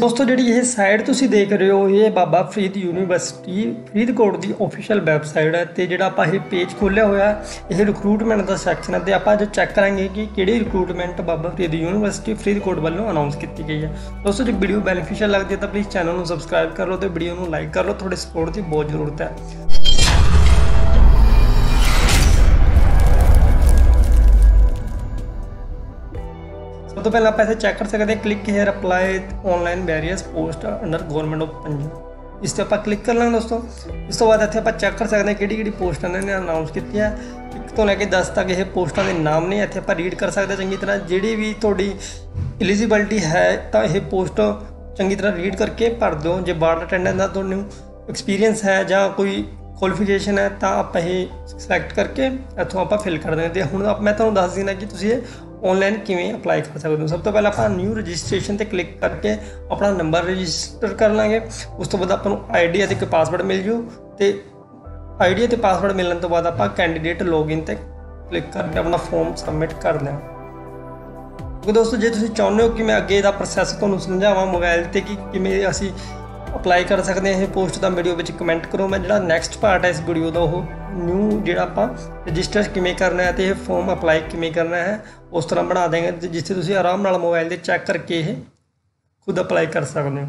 ਦੋਸਤੋ, ਜਿਹੜੀ ਇਹ ਸਾਈਟ ਤੁਸੀਂ ਦੇਖ ਰਹੇ ਹੋ, ਇਹ ਬਾਬਾ ਫਰੀਦ ਯੂਨੀਵਰਸਿਟੀ, ਫਰੀਦਕੋਟ ਦੀ ਅਫੀਸ਼ੀਅਲ ਵੈਬਸਾਈਟ ਹੈ ਤੇ ਜਿਹੜਾ ਆਪਾਂ ਇਹ ਪੇਜ ਖੋਲ੍ਹਿਆ ਹੋਇਆ, ਇਹ ਰਿਕਰੂਟਮੈਂਟ ਦਾ ਸੈਕਸ਼ਨ ਹੈ ਤੇ ਆਪਾਂ ਅੱਜ ਚੈੱਕ ਕਰਾਂਗੇ ਕਿ ਕਿਹੜੀ ਰਿਕਰੂਟਮੈਂਟ ਬਾਬਾ ਫਰੀਦ ਯੂਨੀਵਰਸਿਟੀ, ਫਰੀਦਕੋਟ ਵੱਲੋਂ ਅਨਾਉਂਸ ਕੀਤੀ ਗਈ ਹੈ। ਦੋਸਤੋ, ਜੇ ਵੀਡੀਓ ਬੈਨੀਫੀਸ਼ੀਅਲ ਲੱਗਦੀ ਹੈ ਤਾਂ ਪਲੀਜ਼ ਚੈਨਲ ਨੂੰ ਸਬਸਕ੍ਰਾਈਬ ਕਰ ਲਓ ਤੇ ਵੀਡੀਓ ਨੂੰ ਲਾਈਕ ਕਰ ਲਓ, ਤੁਹਾਡੇ ਸਪੋਰਟ ਦੀ ਬਹੁਤ ਜ਼ਰੂਰਤ ਹੈ। ਸਭ ਤੋਂ ਪਹਿਲਾਂ ਆਪਾਂ ਇੱਥੇ ਚੈੱਕ ਕਰ ਸਕਦੇ ਹਾਂ click here apply online various post under government of Punjab ਇਸ ਤੇ ਆਪਾਂ ਕਲਿੱਕ ਕਰ ਲਾਂਗੇ ਦੋਸਤੋ। ਇਸ ਤੋਂ ਬਾਅਦ ਇੱਥੇ ਆਪਾਂ ਚੈੱਕ ਕਰ ਸਕਦੇ ਹਾਂ ਕਿਹੜੀ ਕਿਹੜੀ ਪੋਸਟਾਂ ਨੇ ਨੇ ਅਨਾਉਂਸ ਕੀਤੀਆਂ ਇੱਕ ਤੋਂ ਲੈ ਕੇ 10 ਤੱਕ ਇਹ ਪੋਸਟਾਂ ਦੇ ਨਾਮ ਨੇ, ਇੱਥੇ ਆਪਾਂ ਰੀਡ ਕਰ ਸਕਦੇ ਚੰਗੀ ਤਰ੍ਹਾਂ। ਜਿਹੜੀ ਵੀ ਤੁਹਾਡੀ ਐਲੀਜੀਬਿਲਟੀ ਹੈ, ਤਾਂ ਇਹ ਪੋਸਟ ਚੰਗੀ ਤਰ੍ਹਾਂ ਰੀਡ ਕਰਕੇ ਭਰ ਦਿਓ। ਜੇ ਬਾਰਡ ਅਟੈਂਡੈਂਟ ਦਾ ਤੁਹਾਨੂੰ ਐਕਸਪੀਰੀਅੰਸ ਹੈ ਜਾਂ ਕੋਈ ਕੁਆਲੀਫਿਕੇਸ਼ਨ ਹੈ ਤਾਂ ਆਪਾਂ ਇਹ ਸਿਲੈਕਟ ਕਰਕੇ ਇੱਥੋਂ ਆਪਾਂ ਫਿਲ ਕਰ ਦਿੰਦੇ ਤੇ ਹੁਣ ਮੈਂ ਤੁਹਾਨੂੰ ਦੱਸ ਦਿੰਦਾ ਕਿ ਤੁਸੀਂ ਇਹ ਆਨਲਾਈਨ ਕਿਵੇਂ ਅਪਲਾਈ ਕਰ ਸਕਦੇ ਹੋ। ਸਭ ਤੋਂ ਪਹਿਲਾਂ ਆਪਾਂ ਨਿਊ ਰਜਿਸਟ੍ਰੇਸ਼ਨ ਤੇ ਕਲਿੱਕ ਕਰਕੇ ਆਪਣਾ ਨੰਬਰ ਰਜਿਸਟਰ ਕਰ ਲਾਂਗੇ। ਉਸ ਤੋਂ ਬਾਅਦ ਆਪਾਂ ਨੂੰ ਆਈਡੀ ਅਤੇ ਇੱਕ ਪਾਸਵਰਡ ਮਿਲ ਜੂ। ਤੇ ਆਈਡੀ ਅਤੇ ਪਾਸਵਰਡ ਮਿਲਣ ਤੋਂ ਬਾਅਦ ਆਪਾਂ ਕੈਂਡੀਡੇਟ ਲੌਗਇਨ ਤੇ ਕਲਿੱਕ ਕਰਕੇ ਆਪਣਾ ਫਾਰਮ ਸਬਮਿਟ ਕਰ ਦੇਣਾ ਕਿਉਂਕਿ ਦੋਸਤੋ ਜੇ ਤੁਸੀਂ ਚਾਹੁੰਦੇ ਹੋ ਕਿ ਮੈਂ ਅੱਗੇ ਦਾ ਪ੍ਰੋਸੈਸ ਤੁਹਾਨੂੰ ਸਮਝਾਵਾਂ ਮੋਬਾਈਲ ਤੇ ਕਿ ਕਿਵੇਂ ਅਸੀਂ ਅਪਲਾਈ ਕਰ ਸਕਦੇ ਹਾਂ ਇਹ ਪੋਸਟ ਦਾ ਵੀਡੀਓ ਵਿੱਚ ਕਮੈਂਟ ਕਰੋ। ਮੈਂ ਜਿਹੜਾ ਨੈਕਸਟ ਪਾਰਟ ਹੈ ਇਸ ਵੀਡੀਓ ਦਾ, ਉਹ ਨਿਊ ਜਿਹੜਾ ਆਪਾਂ ਰਜਿਸਟਰ ਕਿਵੇਂ ਕਰਨਾ ਹੈ ਤੇ ਇਹ ਫਾਰਮ ਅਪਲਾਈ ਕਿਵੇਂ ਕਰਨਾ ਹੈ, ਉਸ ਤਰ੍ਹਾਂ ਬਣਾ ਦੇਵਾਂਗੇ ਜਿੱਥੇ ਤੁਸੀਂ ਆਰਾਮ ਨਾਲ ਮੋਬਾਈਲ ਤੇ ਚੈੱਕ ਕਰਕੇ ਇਹ ਖੁਦ ਅਪਲਾਈ ਕਰ ਸਕਦੇ ਹੋ।